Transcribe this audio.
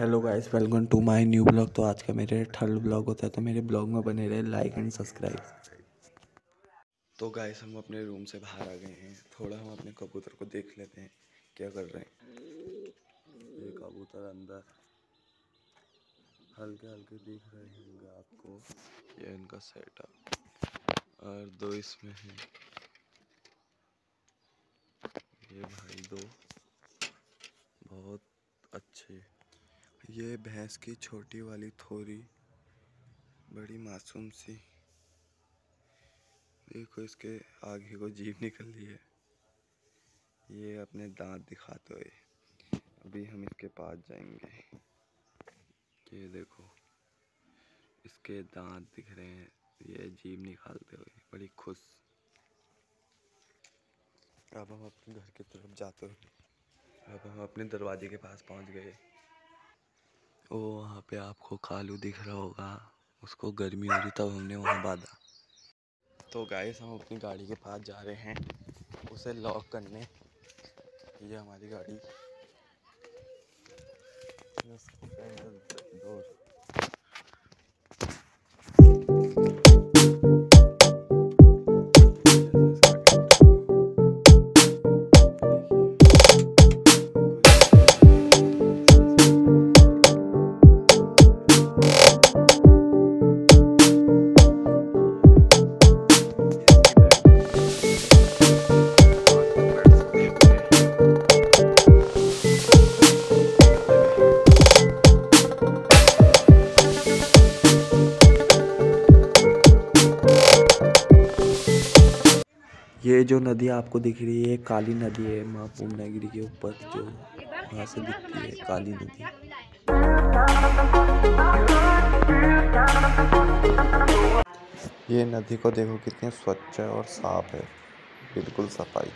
Hello guys welcome to my new blog तो आज का मेरे थर्ड ब्लॉग होता है तो मेरे ब्लॉग में बने रहे लाइक एंड सब्सक्राइब तो गाइस हम अपने रूम से बाहर आ गए हैं। थोड़ा हम अपने कबूतर को देख लेते हैं, क्या कर रहे हैं। ये कबूतर अंदर हल्के हल्के दिख रहे होंगे आपको। ये इनका सेटअप और दो इसमें हैं। ये भाई दो। बहुत अच्छे। ये भैंस की छोटी वाली थोरी, बड़ी मासूम सी। देखो इसके आगे को जीभ निकल रही है। ये अपने दांत दिखाते हुए। अभी हम इसके पास जाएँगे। ये देखो, इसके दांत दिख रहे हैं। ये जीभ निकालते हुए, बड़ी खुश। अब हम अपने घर की तरफ़ जाते हुए, अब हम अपने दरवाजे के पास पहुँच गए। ओ, वहाँ पे आपको कालू दिख रहा होगा। उसको गर्मी हो रही, तब हमने वहाँ बांधा। तो गाइस हम अपनी गाड़ी के पास जा रहे हैं। उसे लॉक करने। ये हमारी गाड़ी। ये जो नदी आपको दिख रही है काली नदी है, माँ पूर्णागिरी के ऊपर जो यहाँ से दिखती है, काली नदी। ये नदी को देखो कितनी स्वच्छ और साफ़ है, बिल्कुल सफ़ाई।